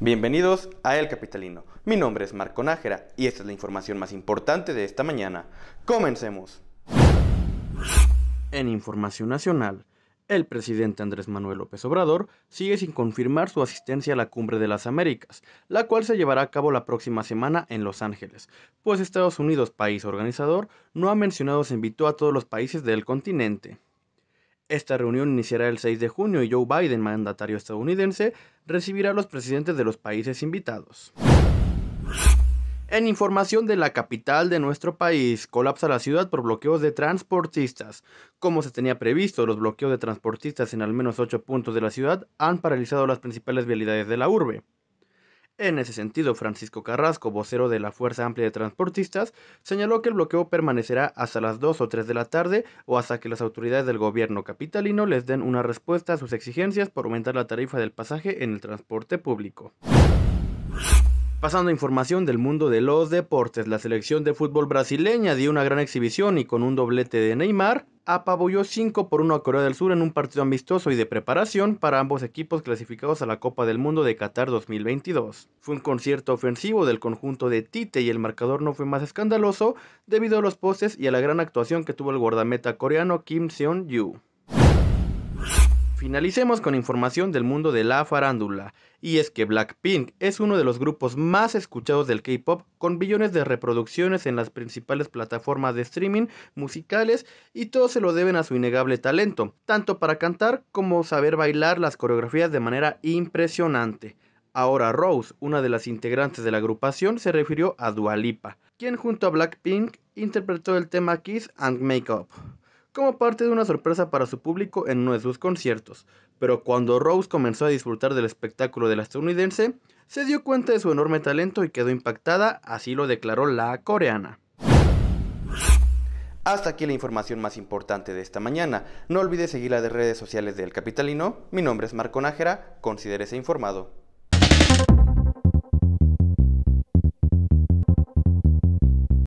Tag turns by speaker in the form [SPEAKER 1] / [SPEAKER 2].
[SPEAKER 1] Bienvenidos a El Capitalino. Mi nombre es Marco Nájera y esta es la información más importante de esta mañana. Comencemos. En información nacional, el presidente Andrés Manuel López Obrador sigue sin confirmar su asistencia a la Cumbre de las Américas, la cual se llevará a cabo la próxima semana en Los Ángeles, pues Estados Unidos, país organizador, no ha mencionado se invitó a todos los países del continente. Esta reunión iniciará el 6 de junio y Joe Biden, mandatario estadounidense, recibirá a los presidentes de los países invitados. En información de la capital de nuestro país, colapsa la ciudad por bloqueos de transportistas. Como se tenía previsto, los bloqueos de transportistas en al menos ocho puntos de la ciudad han paralizado las principales vialidades de la urbe. En ese sentido, Francisco Carrasco, vocero de la Fuerza Amplia de Transportistas, señaló que el bloqueo permanecerá hasta las 2 o 3 de la tarde o hasta que las autoridades del gobierno capitalino les den una respuesta a sus exigencias por aumentar la tarifa del pasaje en el transporte público. Pasando a información del mundo de los deportes, la selección de fútbol brasileña dio una gran exhibición y con un doblete de Neymar apabulló 5 por 1 a Corea del Sur en un partido amistoso y de preparación para ambos equipos clasificados a la Copa del Mundo de Qatar 2022. Fue un concierto ofensivo del conjunto de Tite y el marcador no fue más escandaloso debido a los postes y a la gran actuación que tuvo el guardameta coreano Kim Seon-yu. Finalicemos con información del mundo de la farándula, y es que Blackpink es uno de los grupos más escuchados del K-Pop con billones de reproducciones en las principales plataformas de streaming musicales y todo se lo deben a su innegable talento, tanto para cantar como saber bailar las coreografías de manera impresionante. Ahora Rose, una de las integrantes de la agrupación, se refirió a Dua Lipa, quien junto a Blackpink interpretó el tema Kiss and Make Up como parte de una sorpresa para su público en uno de sus conciertos, pero cuando Rose comenzó a disfrutar del espectáculo de la estadounidense, se dio cuenta de su enorme talento y quedó impactada, así lo declaró la coreana. Hasta aquí la información más importante de esta mañana. No olvides seguir las redes sociales del Capitalino. Mi nombre es Marco Nájera, considérese informado.